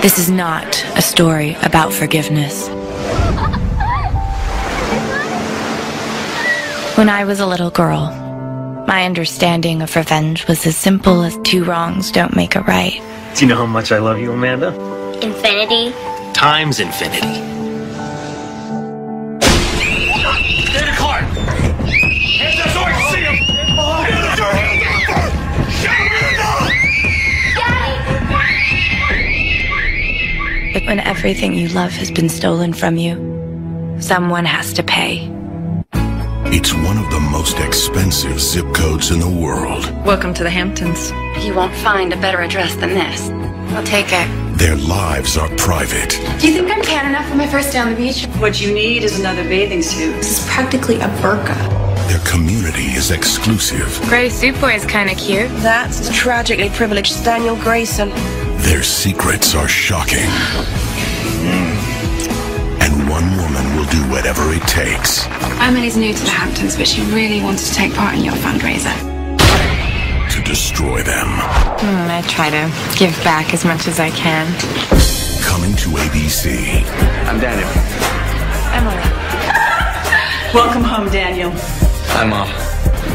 This is not a story about forgiveness. When I was a little girl, my understanding of revenge was as simple as two wrongs don't make a right. Do you know how much I love you, Amanda? Infinity. Times infinity. But when everything you love has been stolen from you, someone has to pay. It's one of the most expensive zip codes in the world. Welcome to the Hamptons. You won't find a better address than this. I'll take it. Their lives are private. Do you think I'm tan enough for my first day on the beach? What you need is another bathing suit. This is practically a burqa. Their community is exclusive. Gray Suit Boy is kind of cute. That's the tragically privileged Daniel Grayson. Their secrets are shocking. And one woman will do whatever it takes Emily's new to the Hamptons, but she really wanted to take part in your fundraiser. to destroy them. Hmm, I try to give back as much as I can. Coming to ABC. I'm Daniel. Emily. Welcome home, Daniel. Hi, Mom.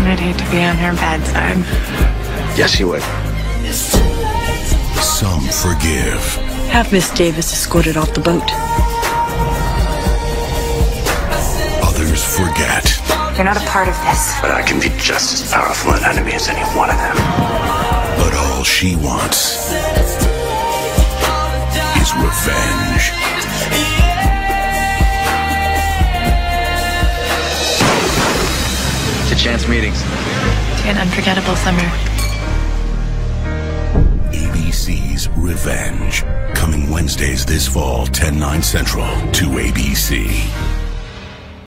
I'd hate to be on her bad side. Yes, you would. Some forgive. Have Miss Davis escorted off the boat. Others forget. You're not a part of this. But I can be just as powerful an enemy as any one of them. But all she wants is revenge. To chance meetings. To an unforgettable summer. ABC's Revenge. Coming Wednesdays this fall, 10 9 Central to ABC.